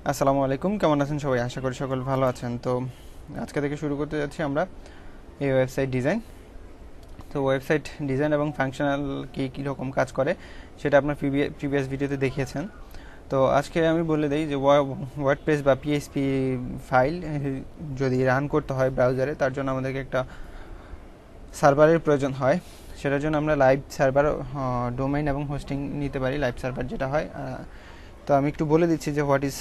আসসালামু আলাইকুম, কেমন আছেন সবাই? আশা করি সকল ভালো আছেন। তো আজকে থেকে শুরু করতে যাচ্ছি আমরা এই ওয়েবসাইট ডিজাইন তো ওয়েবসাইট ডিজাইন এবং ফাংশনাল কী কী কীরকম কাজ করে, সেটা আপনার প্রিভিয়াস ভিডিওতে দেখিয়েছেন। তো আজকে আমি বলে দিই যে ওয়ার্ড পেজ বা পিএসপি ফাইল যদি রান করতে হয় ব্রাউজারে তার জন্য আমাদেরকে একটা সার্ভারের প্রয়োজন হয়। সেটার জন্য আমরা লাইভ সার্ভার ডোমাইন এবং হোস্টিং নিতে পারি লাইভ সার্ভার যেটা হয়। তো আমি একটু বলে দিচ্ছি যে what is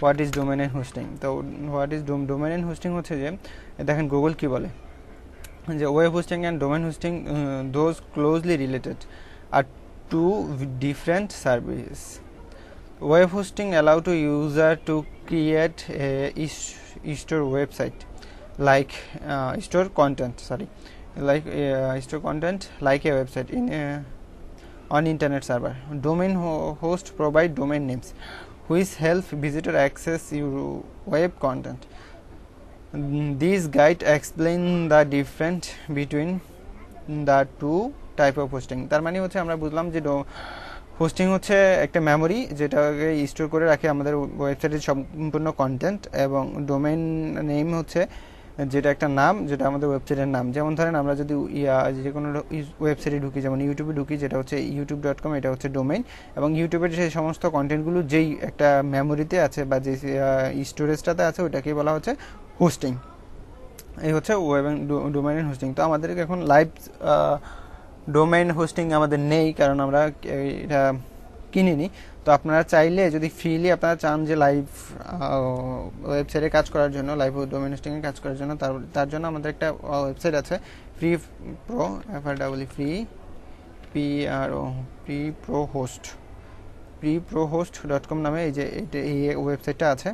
what is domain hosting? তো what is dom domain hosting হচ্ছে যে দেখেন গুগল কী বলে? যে web hosting and domain hosting those closely related are two different service. Web hosting allow to user to create store website sorry like uh, store content like a website in a, on internet server domain ho host provide domain names which help visitor access your web content Mm, this guide explain the difference between the two type of hosting তার মানে হচ্ছে আমরা বুঝলাম যে hosting হচ্ছে একটা memory যেটাকে store করে রাখে আমাদের ওয়েবসাইটের সম্পূর্ণ কন্টেন্ট এবং ডোমেন নেম হচ্ছে যেটা একটা নাম, যেটা আমাদের ওয়েবসাইটের নাম। যেমন ধরেন আমরা যদি যে কোনো ওয়েবসাইটে ঢুকি, যেমন ইউটিউবে ঢুকি, যেটা হচ্ছে ইউটিউব ডট কম এটা হচ্ছে ডোমেইন এবং ইউটিউবের সেই সমস্ত কন্টেন্টগুলো যেই একটা মেমোরিতে আছে বা যে স্টোরেজটাতে আছে ওটাকেই বলা হচ্ছে হোস্টিং এই হচ্ছে ওয়েব ডোমেইন হোস্টিং তো আমাদের এখন লাইভ ডোমেইন হোস্টিং আমাদের নেই, কারণ আমরা এটা কিনিনি। তো আপনারা চাইলে যদি ফ্রিলি আপনারা চান যে লাইভ ওয়েবসাইটে কাজ করার জন্য লাইভ ডোমেন হোস্টিংয়ে কাজ করার জন্য, তার তার জন্য আমাদের একটা ওয়েবসাইট আছে free pro F R double free P R O free pro host pre pro host dot com নামে এই যে, এই ওয়েবসাইটটা আছে।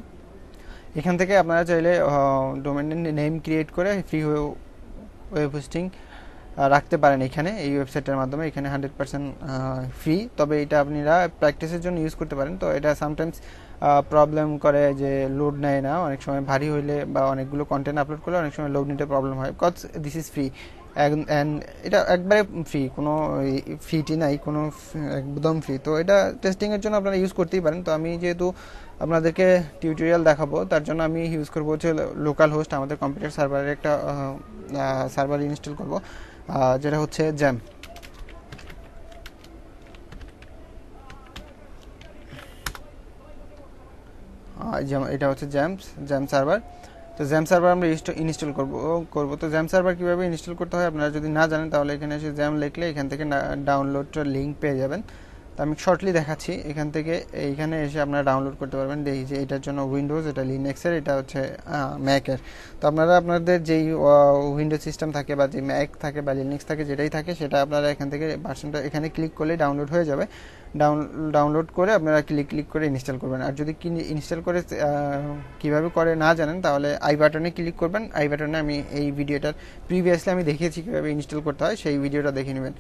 এখান থেকে আপনারা চাইলে ডোমেনের নেম ক্রিয়েট করে ফ্রি ওয়েব হোস্টিং রাখতে পারেন এখানে, এই ওয়েবসাইটের মাধ্যমে। এখানে হান্ড্রেড পার্সেন্ট ফ্রি তবে এটা আপনারা প্র্যাকটিসের জন্য ইউজ করতে পারেন। তো এটা সামটাইমস প্রবলেম করে যে লোড নেয় না। অনেক সময় ভারী হইলে বা অনেকগুলো কন্টেন্ট আপলোড করলে অনেক সময় লোড নিতে প্রবলেম হয়। Because this is free and এটা একবারে ফ্রি কোনো ফিটি নাই, কোনো একদম ফ্রি তো এটা টেস্টিংয়ের জন্য আপনারা ইউজ করতেই পারেন। তো আমি যেহেতু আপনাদেরকে টিউটোরিয়াল দেখাবো, তার জন্য আমি ইউজ করব হচ্ছে লোকাল হোস্ট আমাদের কম্পিউটার সার্ভারের একটা সার্ভার ইনস্টল করব। যেটা হচ্ছে জ্যাম। এটা হচ্ছে জ্যামস, জ্যাম সার্ভার। তো জ্যাম সার্ভার আমরা ইনস্টল করব করব। তো জ্যাম সার্ভার কীভাবে ইনস্টল করতে হয় আপনারা যদি না জানেন, তাহলে এখানে এসে জ্যাম লিখলে এখান থেকে ডাউনলোড লিঙ্ক পেয়ে যাবেন। আমি শর্টলি দেখাচ্ছি। এখান থেকে এইখানে এসে আপনারা ডাউনলোড করতে পারবেন। দেখি যে এটার জন্য উইন্ডোজ এটা লিনেক্সের এটা হচ্ছে ম্যাকের তো আপনারা আপনাদের যেই উইন্ডোজ সিস্টেম থাকে বা যে ম্যাক থাকে বা লিনেক্স থাকে, যেটাই থাকে, সেটা আপনারা এখান থেকে ভার্সনটা এখানে ক্লিক করলে ডাউনলোড হয়ে যাবে। ডাউন ডাউনলোড করে আপনারা ক্লিক ক্লিক করে ইনস্টল করবেন। আর যদি ইনস্টল করে কীভাবে করে না জানেন, তাহলে আই বাটনে ক্লিক করবেন। আই বাটনে আমি এই ভিডিওটার প্রিভিয়াসলি আমি দেখিয়েছি কীভাবে ইনস্টল করতে হয়, সেই ভিডিওটা দেখে নেবেন।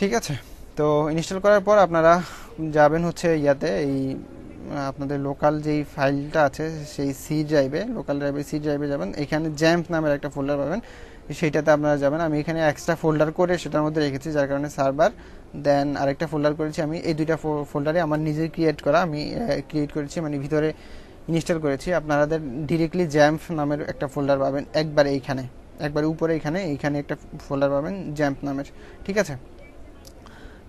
ঠিক আছে? তো ইনস্টল করার পর আপনারা যাবেন হচ্ছে ইয়াতে, এই আপনাদের লোকাল যেই ফাইলটা আছে, সেই সি ড্রাইভে লোকাল ড্রাইভে সি ড্রাইভে যাবেন। এখানে জ্যাম্প নামের একটা ফোল্ডার পাবেন। সেইটাতে আপনারা যাবেন। আমি এখানে এক্সট্রা ফোল্ডার করে সেটার মধ্যে রেখেছি, যার কারণে সার্ভার দেন আরেকটা ফোল্ডার করেছি আমি। এই দুইটা ফোল্ডারে আমার নিজে ক্রিয়েট করা, আমি ক্রিয়েট করেছি মানে ভিতরে ইনস্টল করেছি। আপনাদের ডিরেক্টলি জ্যাম্প নামের একটা ফোল্ডার পাবেন, একবার এইখানে। একবার উপরে এইখানে এইখানে একটা ফোল্ডার পাবেন জ্যাম্প নামের। ঠিক আছে?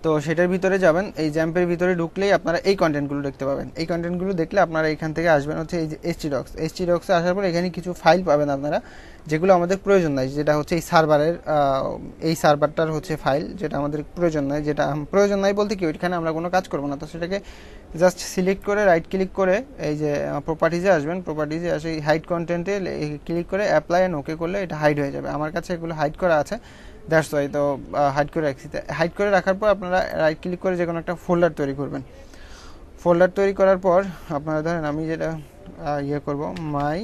তো সেটার ভিতরে যাবেন, এই জ্যাম্পের ভিতরে ঢুকলেই আপনারা এই কন্টেন্টগুলো দেখতে পাবেন। এই কন্টেন্টগুলো দেখলে আপনারা এখান থেকে আসবেন হচ্ছে এই যে এসটি ডক্স এসটি ডক্সে আসার পর এখানে কিছু ফাইল পাবেন আপনারা, যেগুলো আমাদের প্রয়োজন নাই, যেটা হচ্ছে এই সার্ভারের এই সার্ভারটার হচ্ছে ফাইল যেটা আমাদের প্রয়োজন নয় যেটা প্রয়োজন নাই বলতে কি, ওইখানে আমরা কোনো কাজ করব না। তো সেটাকে জাস্ট সিলেক্ট করে রাইট ক্লিক করে এই যে প্রপার্টিজে আসবেন প্রপার্টিজে আসে হাইড কন্টেন্টে ক্লিক করে অ্যাপ্লাই অ্যান্ড ওকে করলে এটা হাইড হয়ে যাবে। আমার কাছে এগুলো হাইড করা আছে। দ্যাটস ওয়াই তো হাইড করে রাখছি। হাইড করে রাখার পর আপনারা রাইট ক্লিক করে যে কোনো একটা ফোল্ডার তৈরি করবেন। ফোল্ডার তৈরি করার পর আপনারা ধরেন আমি যেটা ইয়ে করব মাই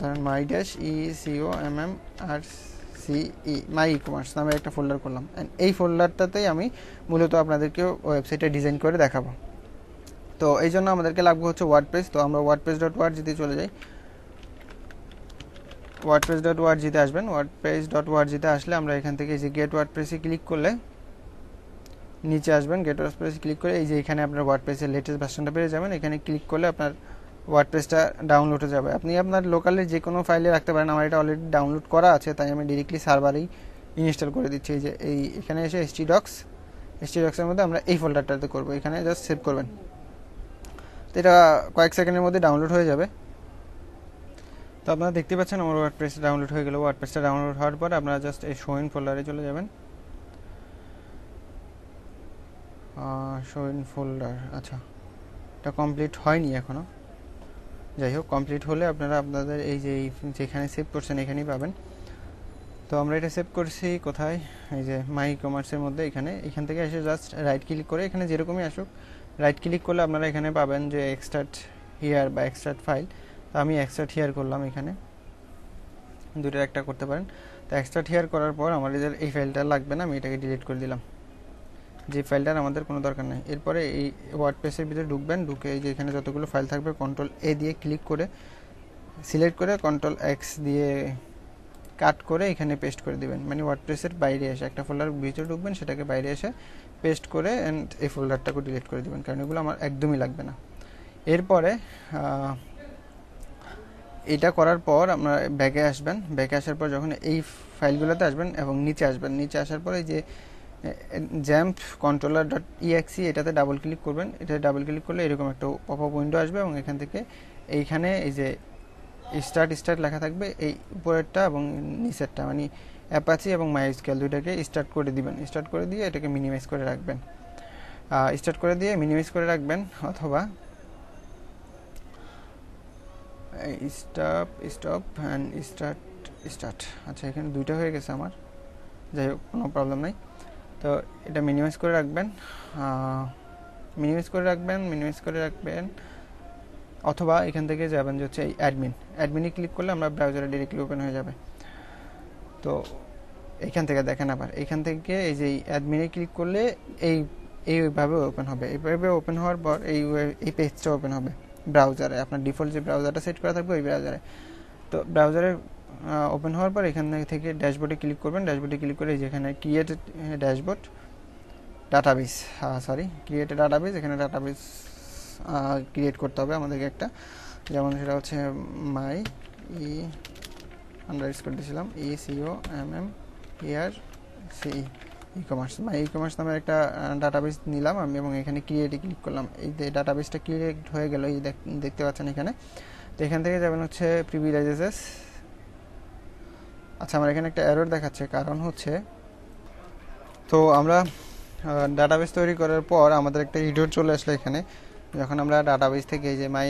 ধরেন my dash E C O M M R C E my e-commerce নামে একটা ফোল্ডার করলাম। এই ফোল্ডারটাতেই আমি মূলত আপনাদেরকে ওয়েবসাইটে ডিজাইন করে দেখাবো। তো এই জন্য আমাদেরকে লাগবে হচ্ছে ওয়ার্ডপ্রেস তো আমরা ওয়ার্ডপ্রেস ডট ওয়ার্ড যদি চলে যাই ওয়ার্ডপ্রেস ডট ওয়ার্ডজিতে আসবেন। ওয়ার্ডপ্রেস ডট ওয়ার্ডজিতে আসলে আমরা এখান থেকে যে গেট ওয়ার্ডপ্রেসে ক্লিক করলে নিচে আসবেন। গেট ওয়ার্ডপ্রেস ক্লিক করে এই যে এখানে আপনার ওয়ার্ডপ্রেসের লেটেস্ট ভার্সনটা পেয়ে যাবেন। এখানে ক্লিক করলে আপনার ওয়ার্ডপ্রেসটা ডাউনলোড হয়ে যাবে। আপনি আপনার লোকালে যে কোনো ফাইলে রাখতে পারেন। আমার এটা অলরেডি ডাউনলোড করা আছে, তাই আমি ডিরেক্টলি সার্ভারেই ইনস্টল করে দিচ্ছি। এই যে এই এখানে এসে এসটি ডক্স এসটি ডক্সের মধ্যে আমরা এই ফোল্ডারটাতে করব। এখানে জাস্ট সেভ করবেন। তো এটা কয়েক সেকেন্ডের মধ্যে ডাউনলোড হয়ে যাবে। তো আপনারা দেখতে পাচ্ছেন আমার ওয়ার্ডপ্রেস ডাউনলোড হয়ে গেল। ওয়ার্ডপ্রেসটা ডাউনলোড হওয়ার পর আপনারা জাস্ট এই শোইন ফোল্ডারে চলে যাবেন। শোইন ফোল্ডার আচ্ছা। এটা কমপ্লিট হয়নি এখনও যাই হোক কমপ্লিট হলে আপনারা আপনাদের এই যে যেখানে সেভ করছেন এখানেই পাবেন। তো আমরা এটা সেভ করছি কোথায়? এই যে মাই কমার্সের মধ্যে এখানে। এখান থেকে এসে জাস্ট রাইট ক্লিক করে এখানে যেরকমই আসুক রাইট ক্লিক করলে আপনারা এখানে পাবেন যে এক্সট্রাট হিয়ার বা এক্সট্রাট ফাইল আমি এক্সট্রা হিয়ার করলাম এখানে। দুটোর একটা করতে পারেন। তো এক্সট্রা হিয়ার করার পর আমাদের এই ফাইলটা লাগবে না, আমি এটাকে ডিলিট করে দিলাম। যে ফাইলটার আমাদের কোনো দরকার নেই। এরপরে এই ওয়ার্ডপ্রেসের ভিতরে ঢুকবেন, ঢুকে এই যে এখানে যতগুলো ফাইল থাকবে কন্ট্রোল এ দিয়ে ক্লিক করে সিলেক্ট করে কন্ট্রোল এক্স দিয়ে কাট করে এখানে পেস্ট করে দিবেন। মানে ওয়ার্ডপ্রেসের বাইরে এসে একটা ফোল্ডার ভিতরে ঢুকবেন, সেটাকে বাইরে এসে পেস্ট করে অ্যান্ড এই ফোল্ডারটাকে ডিলিট করে দিবেন। কারণ এগুলো আমার একদমই লাগবে না। এরপরে এটা করার পর আপনারা ব্যাকে আসবেন। ব্যাকে আসার পর যখন এই ফাইলগুলোতে আসবেন এবং নিচে আসবেন, নিচে আসার পরে যে জ্যাম্প কন্ট্রোলার ডট ইএক্সি এটাতে ডাবল ক্লিক করবেন। এটা ডাবল ক্লিক করলে এরকম একটা পপ আপ উইন্ডো আসবে এবং এখান থেকে এইখানে এই যে স্টার্ট স্টার্ট লেখা থাকবে। এই উপরেরটা এবং নিচেরটা মানে অ্যাপাচি এবং মাইস্কেল দুইটাকে স্টার্ট করে দিবেন। স্টার্ট করে দিয়ে এটাকে মিনিমাইজ করে রাখবেন। স্টার্ট করে দিয়ে মিনিমাইজ করে রাখবেন অথবা stop stop and start start আচ্ছা এখানে দুইটা হয়ে গেছে আমার। যাই হোক, কোনো প্রবলেম নাই। তো এটা মিনিমাইজ করে রাখবেন। মিনিমাইজ করে রাখবেন মিনিমাইজ করে রাখবেন। অথবা এখান থেকে যাবেন যে হচ্ছে এই অ্যাডমিন অ্যাডমিনে ক্লিক করলে আমরা ব্রাউজারে ডিরেক্টলি ওপেন হয়ে যাবে। তো এইখান থেকে দেখেন আবার। এইখান থেকে এই যে অ্যাডমিনে ক্লিক করলে এই, এইভাবে ওপেন হবে। এইভাবে ওপেন হওয়ার পর এই এই পেজটা ওপেন হবে। ব্রাউজারে আপনার ডিফল্ট যে ব্রাউজারটা সেট করা থাকবে, ওই ব্রাউজারে তো ব্রাউজারে ওপেন হওয়ার পর এখান থেকে ড্যাশবোর্ডে ক্লিক করবেন। ড্যাশবোর্ডে ক্লিক করে যেখানে create dashboard database sorry create database এখানে ডাটাবেস ক্রিয়েট করতে হবে আমাদেরকে একটা। যেমন সেটা হচ্ছে মাই ই আন্ডার স্কোর দিয়েছিলাম E C O M M R C e-commerce my e-commerce নামের একটা ডাটাবেস নিলাম আমি এবং এখানে ক্রিয়েটে ক্লিক করলাম। এই যে ডাটাবেসটা ক্রিয়েট হয়ে গেল, এই দেখতে পাচ্ছেন এখানে। তো এখান থেকে যাবেন হচ্ছে প্রিভিলাইজেসেস আচ্ছা আমার এখানে একটা এরর দেখাচ্ছে, কারণ হচ্ছে তো আমরা ডাটাবেস তৈরি করার পর আমাদের একটা ইডিওর চলে আসলো এখানে। যখন আমরা ডাটাবেস থেকে যে মাই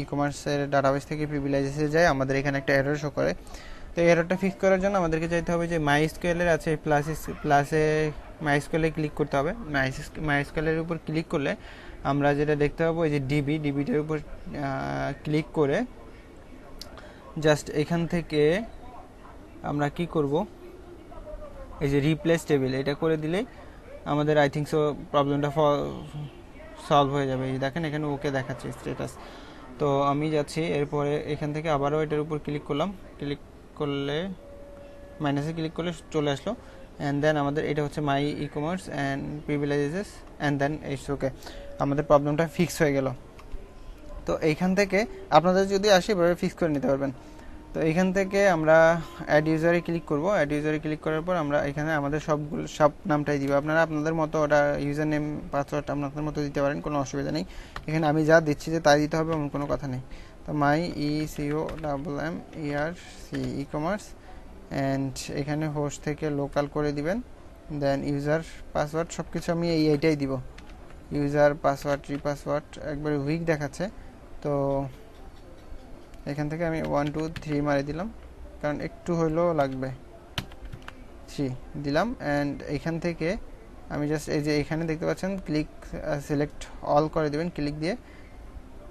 ই কমার্সের ডাটাবেস থেকে প্রিভিলাইজেসে যাই, আমাদের এখানে একটা এরর শো করে। তো এই এররটা ফিক্স করার জন্য আমাদেরকে চাইতে হবে যে মাই স্কেলের আছে প্লাস প্লাসে মাই স্কেলে ক্লিক করতে হবে। মাই মাই উপর ক্লিক করলে আমরা যেটা দেখতে পাবো, এই যে ডিবি ডিবিটার উপর ক্লিক করে জাস্ট এখান থেকে আমরা কি করব? এই যে রিপ্লেস টেবিল এটা করে দিলে আমাদের আই থিঙ্ক সো প্রবলেমটা সলভ হয়ে যাবে। এই দেখেন এখানে ওকে দেখাচ্ছে স্ট্যাটাস তো আমি যাচ্ছি, এরপরে এখান থেকে আবারও এটার উপর ক্লিক করলাম। ক্লিক করলে মাইনাসে ক্লিক করলে চলে আসলো। অ্যান্ড দেন আমাদের এটা হচ্ছে my e-commerce and privileges and then এই ওকে আমাদের প্রবলেমটা ফিক্স হয়ে গেল। তো এইখান থেকে আপনাদের যদি আসে, এভাবে ফিক্স করে নিতে পারবেন। তো এইখান থেকে আমরা অ্যাড ইউজারে ক্লিক করব। অ্যাড ইউজারে ক্লিক করার পর আমরা এখানে আমাদের সবগুলো, সব নামটাই দিব। আপনারা আপনাদের মতো ওটা ইউজার নেম পাসওয়ার্ড আপনাদের মতো দিতে পারেন, কোনো অসুবিধা নেই। এখানে আমি যা দিচ্ছি যে তাই দিতে হবে, এমন কোনো কথা নেই। তো my E C O double M E R C e-commerce and এখানে হোস্ট থেকে লোকাল করে দিবেন। দেন ইউজার পাসওয়ার্ড সব কিছু আমি এই এইটাই দিব। ইউজার পাসওয়ার্ড রি পাসওয়ার্ড একবারে উইক দেখাচ্ছে। তো এখান থেকে আমি ওয়ান টু থ্রি মারি দিলাম। কারণ একটু হইলেও লাগবে। থ্রি দিলাম অ্যান্ড এখান থেকে আমি জাস্ট এই যে এখানে দেখতে পাচ্ছেন ক্লিক সিলেক্ট অল করে দেবেন ক্লিক দিয়ে।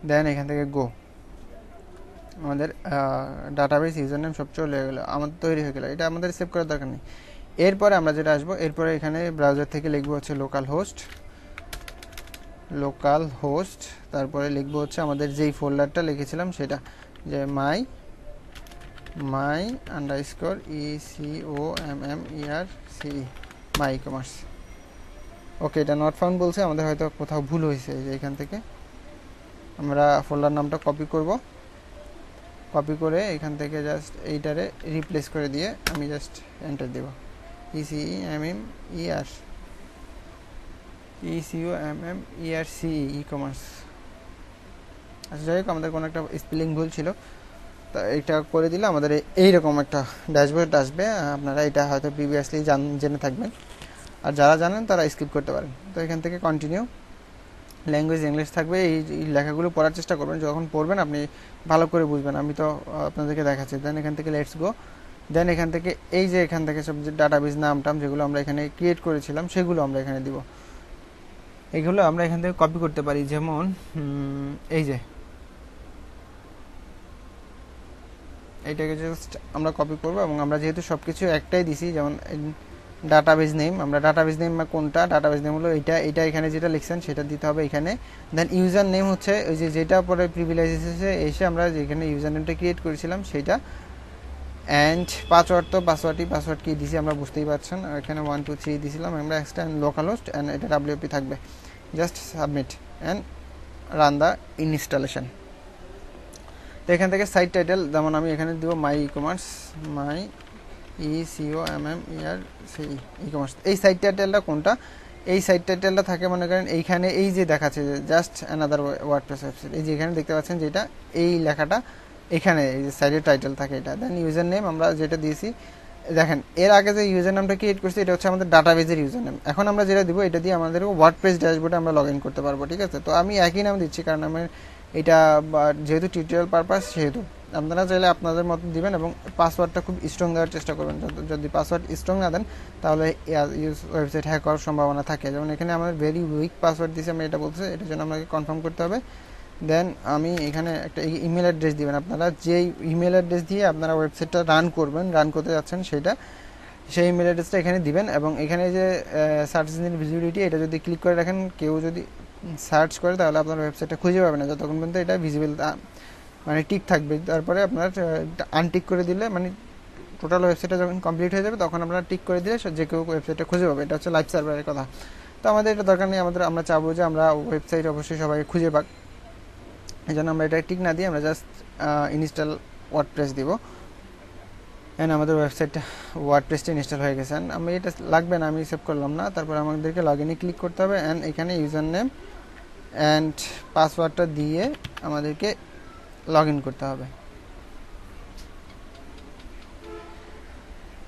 দেন এখান থেকে গো আমাদের ডাটাবেস ইউজার নেম সব চলে গেলো আমাদের তৈরি হয়ে গেলো, এটা আমাদের সেভ করার দরকার নেই। এরপরে আমরা যেটা আসব, এরপরে এখানে ব্রাউজার থেকে লিখব হচ্ছে লোকাল হোস্ট লোকাল হোস্ট তারপরে লিখব হচ্ছে আমাদের যেই ফোল্ডারটা লিখেছিলাম সেটা, যে my my underscore E C O M M R C my commerce okay এটা নট ফাউন্ড বলছে, আমাদের হয়তো কোথাও ভুল হয়েছে যে এখান থেকে। আমরা ফোল্ডার নামটা কপি করব। কপি করে এখান থেকে জাস্ট এইটারে রিপ্লেস করে দিয়ে আমি জাস্ট এন্টার দেব। E C E M M E R E C O M M E R C e-commerce আচ্ছা যাই হোক, আমাদের কোনো একটা স্পেলিং ভুল ছিল। তা এটা করে দিলে আমাদের এইরকম একটা ড্যাশবোর্ড আসবে। আপনারা এটা হয়তো প্রিভিয়াসলি জান জেনে থাকবেন। আর যারা জানেন তারা স্কিপ করতে পারেন। তো এখান থেকে কন্টিনিউ ল্যাঙ্গুয়েজ ইংলিশ থাকবে, এই লেখাগুলো পড়ার চেষ্টা করবেন, যখন পড়বেন আপনি ভালো করে বুঝবেন। আমি তো আপনাদেরকে দেখাচ্ছি। দেন এখান থেকে লেটস গো দেন এখান থেকে, এই যে এখান থেকে সব যে ডাটাবেজ নাম টাম যেগুলো আমরা এখানে ক্রিয়েট করেছিলাম, সেগুলো আমরা এখানে দিব। এগুলো আমরা এখান থেকে কপি করতে পারি। যেমন এই যে। এইটাকে জাস্ট আমরা কপি করব এবং আমরা যেহেতু সব কিছু একটাই দিছি, যেমন ডাটাবেজ নেম আমরা ডাটাবেজ নেম কোনটা ডাটাবেজ নেম হলো এইটা এটা এখানে যেটা লিখছেন সেটা দিতে হবে এখানে। দেন ইউজার নেম হচ্ছে ওই যে যেটা পরে প্রিভিলেজ এসেছে, এসে আমরা যেখানে ইউজার নেমটা ক্রিয়েট করেছিলাম সেটা অ্যান্ড পাসওয়ার্ড তো পাসওয়ার্ডই পাসওয়ার্ড কি দিছি, আমরা বুঝতেই পারছেন। এখানে ওয়ান টু থ্রি দিছিলাম, আমরা এক্সট্রা লোকাল হোস্ট অ্যান্ড এটা ডাব্লিউপি থাকবে। Just submit and run the installation তো এখান থেকে সাইট টাইটেল যেমন আমি এখানে দিব my e-commerce my E C O M M R C e-commerce এই সাইট টাইটেলটা কোনটা? এই সাইট টাইটেলটা থাকে, মনে করেন, এইখানে এই যে দেখাচ্ছে জাস্ট অ্যানাদার ওয়ার্ডপ্রেস ওয়েবসাইট এই যে এখানে দেখতে পাচ্ছেন যেটা, এই লেখাটা এখানে, এই যে সাইডের টাইটেল থাকে এটা। দেন ইউজার নেম আমরা যেটা দিয়েছি, দেখেন, এর আগে যে ইউজার নামটা ক্রিয়েট করছি, এটা হচ্ছে আমাদের ডাটাবেজের ইউজার নেম এখন আমরা যেটা দিব, এটা দিয়ে আমাদের ওয়ার্ডপ্রেস ড্যাশবোর্ডে আমরা লগ ইন করতে পারব, ঠিক আছে? তো আমি একই নাম দিচ্ছি, কারণ আমার এটা যেহেতু টিউটোরিয়াল পারপাস সেহেতু। আপনারা চাইলে আপনাদের মতো দিবেন এবং পাসওয়ার্ডটা খুব স্ট্রং দেওয়ার চেষ্টা করবেন। যদি- পাসওয়ার্ড স্ট্রং না দেন, তাহলে ওয়েবসাইট হ্যাক হওয়ার সম্ভাবনা থাকে। যেমন এখানে আমাদের ভেরি উইক পাসওয়ার্ড দিয়েছে আমি এটা বলছি, এটার জন্য আপনাকে কনফার্ম করতে হবে। দেন আমি এখানে একটা ইমেল অ্যাড্রেস দিবেন আপনারা। যেই ইমেল অ্যাড্রেস দিয়ে আপনারা ওয়েবসাইটটা রান করবেন রান করতে যাচ্ছেন সেটা, সেই ইমেল অ্যাড্রেসটা এখানে দিবেন এবং এখানে যে সার্চ ইঞ্জিন ভিজিবিলিটি এটা যদি ক্লিক করে রাখেন, কেউ যদি সার্চ করে, তাহলে আপনার ওয়েবসাইটটা খুঁজে পাবে না। যতক্ষণ পর্যন্ত এটা ভিজিবল মানে টিক থাকবে। তারপরে আপনার আনটিক করে দিলে মানে টোটাল ওয়েবসাইটটা যখন কমপ্লিট হয়ে যাবে, তখন আপনারা টিক করে দিলে যে কেউ ওয়েবসাইটটা খুঁজে পাবে। এটা হচ্ছে লাইভ সার্ভারের কথা। তো আমাদের এটা দরকার নেই, আমাদের, আমরা চাবো যে আমরা ওয়েবসাইট অবশ্যই সবাই খুঁজে পাক। এই জন্য আমরা এটা টিক না দিয়ে আমরা জাস্ট ইনস্টল ওয়ার্ডপ্রেস দিব। এন্ড আমাদের ওয়েবসাইটটা ওয়ার্ডপ্রেসটা ইনস্টল হয়ে গেছে। And আমি এটা লাগবে না, আমি সেভ করলাম না। তারপর আমাদেরকে লগ ইনে ক্লিক করতে হবে। অ্যান্ড এখানে ইউজার নেম অ্যান্ড পাসওয়ার্ডটা দিয়ে আমাদেরকে লগ ইন করতে হবে।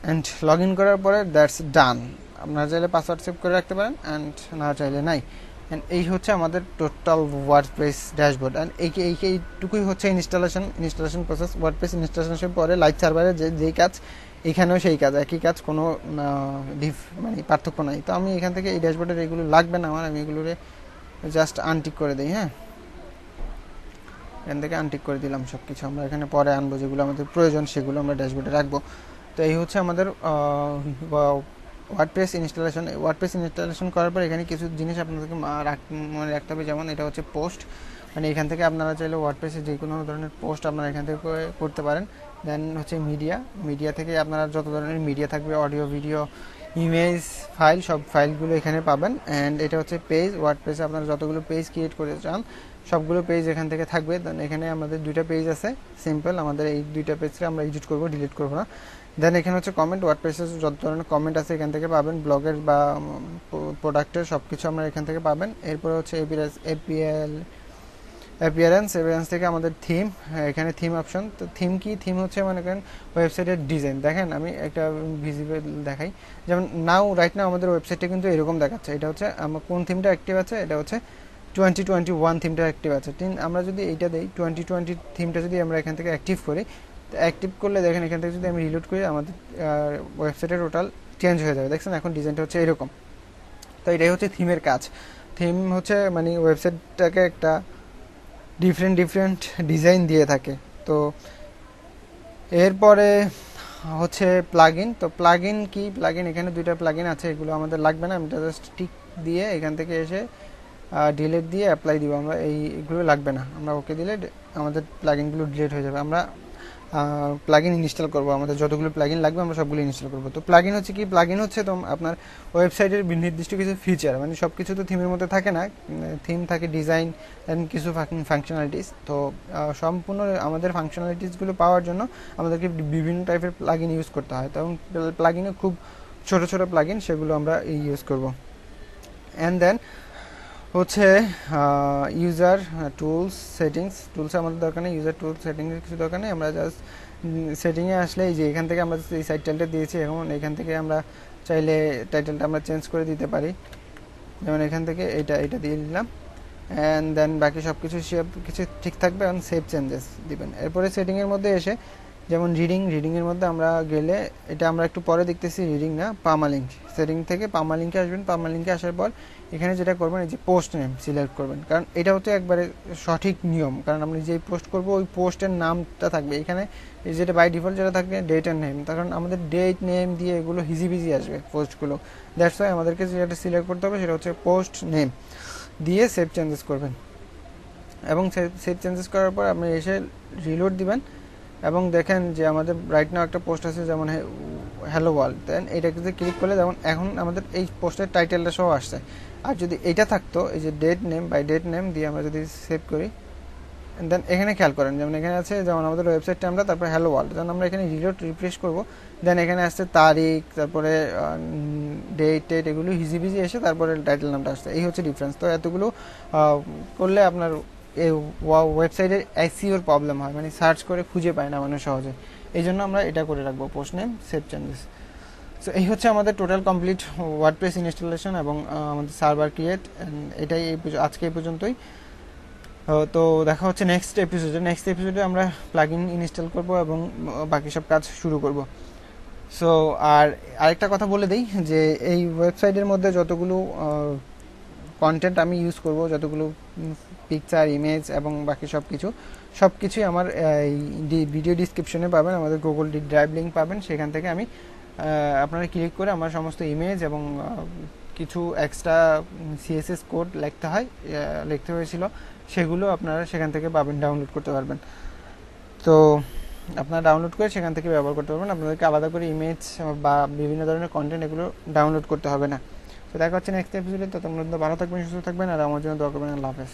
অ্যান্ড লগ ইন করার পরে দ্যাটস ডান আপনারা চাইলে পাসওয়ার্ড সেভ করে রাখতে পারেন অ্যান্ড না চাইলে নাই। অ্যান্ড এই হচ্ছে আমাদের টোটাল ওয়ার্ডপ্রেস ড্যাশবোর্ড অ্যান্ড এই এই এইটুকুই হচ্ছে ইনস্টলেশন ইনস্টলেশন প্রসেস ওয়ার্ডপ্রেস ইনস্টলেশনের পরে লাইভ সার্ভারে যে যেই কাজ, এখানেও সেই কাজ, একই কাজ, কোনো ডিফ মানে পার্থক্য নাই। তো আমি এখান থেকে এই ড্যাশবোর্ডের এগুলো লাগবে না আমার, আমি এগুলোরে জাস্ট আনটিক করে দিই হ্যাঁ? এখান থেকে আনটিক করে দিলাম সব কিছু আমরা এখানে পরে আনব যেগুলো আমাদের প্রয়োজন, সেগুলো আমরা ড্যাশবোর্ডে রাখব। তো এই হচ্ছে আমাদের ওয়ার্ডপ্রেস ইনস্টলেশন ওয়ার্ডপ্রেস ইনস্টলেশন করার পর এখানে কিছু জিনিস আপনাদেরকে মনে রাখতে হবে। যেমন এটা হচ্ছে পোস্ট মানে এখান থেকে আপনারা চাইলে ওয়ার্ডপ্রেসে যে কোনো ধরনের পোস্ট আপনারা এখান থেকে করতে পারেন। দেন হচ্ছে মিডিয়া মিডিয়া থেকে আপনারা যত ধরনের মিডিয়া থাকবে অডিও ভিডিও ইমেজ ফাইল, সব ফাইলগুলো এখানে পাবেন। অ্যান্ড এটা হচ্ছে পেজ ওয়ার্ডপ্রেসে আপনারা যতগুলো পেজ ক্রিয়েট করে চান, সবগুলো পেজ এখান থেকে থাকবে। দেন এখানে আমাদের দুইটা পেজ আছে সিম্পল আমাদের এই দুইটা পেজকে আমরা এডিট করব ডিলিট করব না। দেন এখানে হচ্ছে কমেন্ট ওয়ার্ডপ্রেসের যত ধরনের কমেন্ট আছে এখান থেকে পাবেন। ব্লগের বা প্রোডাক্টের সব কিছু আমরা এখান থেকে পাবেন। এরপরে হচ্ছে এপিএল অ্যাপিয়ারেন্স অ্যাপিয়ারেন্স থেকে আমাদের থিম এখানে থিম অপশন তো থিম কি? থিম হচ্ছে মনে করেন ওয়েবসাইটের ডিজাইন দেখেন, আমি একটা ভিজিবল দেখাই। যেমন নাও রাইট নাও আমাদের ওয়েবসাইটে কিন্তু এরকম দেখাচ্ছে। এটা হচ্ছে, আমার কোন থিমটা অ্যাক্টিভ আছে? এটা হচ্ছে টোয়েন্টি টোয়েন্টি ওয়ান থিমটা অ্যাক্টিভ আছে। আমরা যদি এইটা দিই টোয়েন্টি টোয়েন্টি থিমটা যদি আমরা এখান থেকে অ্যাক্টিভ করি, তো অ্যাক্টিভ করলে দেখেন, এখান থেকে যদি আমি রিলোড করি, আমাদের ওয়েবসাইটের টোটাল চেঞ্জ হয়ে যাবে। দেখছেন, এখন ডিজাইনটা হচ্ছে এরকম। তো এটাই হচ্ছে থিমের কাজ। থিম হচ্ছে মানে ওয়েবসাইটটাকে একটা ডিফারেন্ট ডিফারেন্ট ডিজাইন দিয়ে থাকে। তো এরপরে হচ্ছে প্লাগ ইন তো প্লাগ ইন কি? প্লাগ ইন এখানে দুইটা প্লাগ ইন আছে, এগুলো আমাদের লাগবে না। আমি জাস্ট টিক দিয়ে এখান থেকে এসে ডিলেট দিয়ে অ্যাপ্লাই দিব। আমরা এইগুলো লাগবে না। আমরা ওকে দিলে আমাদের প্লাগ ইনগুলো ডিলেট হয়ে যাবে। আমরা প্লাগইন ইনস্টল করব, আমাদের যতগুলো প্লাগইন লাগবে আমরা সবগুলো ইনস্টল করব। তো প্লাগইন হচ্ছে কি? প্লাগইন হচ্ছে তো আপনার ওয়েবসাইটের নির্দিষ্ট কিছু ফিচার মানে সব কিছু তো থিমের মধ্যে থাকে না থিম থাকে ডিজাইন অ্যান্ড কিছু ফাংশনালিটিস তো সম্পূর্ণ আমাদের ফাংশনালিটিসগুলো পাওয়ার জন্য আমাদেরকে বিভিন্ন টাইপের প্লাগইন ইউজ করতে হয়। তখন প্লাগইনে খুব ছোট ছোট প্লাগইন সেগুলো আমরা ইউজ করব। অ্যান্ড দেন হচ্ছে ইউজার টুলস সেটিংস টুলস আমাদের দরকার নেই ইউজার টুলস সেটিংসের কিছু দরকার নেই, আমরা জাস্ট সেটিংয়ে আসলে এই যে এখান থেকে আমরা এই সাইড টাইটেলটা দিয়েছি, এখন এখান থেকে আমরা চাইলে টাইটেলটা আমরা চেঞ্জ করে দিতে পারি। যেমন এখান থেকে এটা এটা দিয়ে দিলাম। অ্যান্ড দেন বাকি সব কিছু সব কিছু ঠিক থাকবে, এখন সেভ চেঞ্জেস দিবেন। এরপরে সেটিংয়ের মধ্যে এসে যেমন রিডিং রিডিংয়ের মধ্যে আমরা গেলে এটা আমরা একটু পরে দেখতেছি রিডিং না পামালিঙ্ক সেটিং থেকে পামালিঙ্কে আসবেন পামালিঙ্কে আসার পর এখানে যেটা করবেন, এই যে পোস্ট নেম সিলেক্ট করবেন। কারণ এটা হচ্ছে একবারে সঠিক নিয়ম, কারণ আপনি যেই পোস্ট করব, ওই পোস্টের নামটা থাকবে। এখানে যেটা বাই ডিফল্ট যেটা থাকবে ডেট অ্যান্ড নেম কারণ আমাদের ডেট নেম দিয়ে এগুলো হিজিবিজি আসবে পোস্টগুলো দ্যাটস ওয়াই আমাদেরকে যেটা সিলেক্ট করতে হবে, সেটা হচ্ছে পোস্ট নেম দিয়ে সেভ চেঞ্জেস করবেন। এবং সেভ চেঞ্জেস করার পর আপনি এসে রিলোড দিবেন। এবং দেখেন যে আমাদের রাইট নাও একটা পোস্ট আছে যেমন হ্যালো ওয়ার্ল্ড দেন এটাকে যদি ক্লিক করলে যেমন এখন আমাদের এই পোস্টের টাইটেলটা সহ আসছে। আর যদি এটা থাকতো, এই যে date name by date name দিয়ে আমরা যদি সেভ করি দেন এখানে খেয়াল করেন, যেমন এখানে আছে, যেমন আমাদের ওয়েবসাইটটা আমরা, তারপরে হ্যালো ওয়ার্ল্ড যেমন আমরা এখানে রিলোড রিফ্রেশ করব দেন এখানে আসছে তারিখ, তারপরে ডেট টেট এগুলো হিজিবিজি এসে তারপরে টাইটেল নামটা আসছে। এই হচ্ছে ডিফারেন্স তো এতগুলো করলে আপনার ওয়েবসাইটের এসিওর প্রবলেম হয় মানে সার্চ করে খুঁজে পায় না মানুষ সহজে। এই জন্য আমরা এটা করে রাখব post name save changes so এই হচ্ছে আমাদের টোটাল কমপ্লিট ওয়ার্ডপ্রেস ইনস্টলেশন এবং আমাদের সার্ভার ক্রিয়েট এটাই এই আজকে এই পর্যন্তই। তো দেখা হচ্ছে নেক্সট এপিসোডে নেক্সট এপিসোডে আমরা প্লাগ ইন ইনস্টল করব এবং বাকি সব কাজ শুরু করব। সো আর আরেকটা কথা বলে দিই যে, এই ওয়েবসাইটের মধ্যে যতগুলো কন্টেন্ট আমি ইউজ করব, যতগুলো পিকচার ইমেজ এবং বাকি সব কিছু সব কিছুই আমার ভিডিও ডিসক্রিপশনে পাবেন, আমাদের গুগল ড্রাইভ লিঙ্ক পাবেন। সেখান থেকে আমি আপনারা ক্লিক করে আমার সমস্ত ইমেজ এবং কিছু এক্সট্রা সিএসএস কোড লিখতে হয় লিখতে হয়েছিল, সেগুলো আপনারা সেখান থেকে পাবেন ডাউনলোড করতে পারবেন। তো, আপনারা ডাউনলোড করে সেখান থেকে ব্যবহার করতে পারবেন। আপনাদেরকে আলাদা করে ইমেজ বা বিভিন্ন ধরনের কন্টেন্ট এগুলো ডাউনলোড করতে হবে না। তো দেখা হচ্ছে নেক্সট এপিসোডে তো তোমরা ভালো থাকবেন, সুস্থ থাকবেন, আর আমার জন্য দোয়া করবেন। আল্লাহ হাফেজ।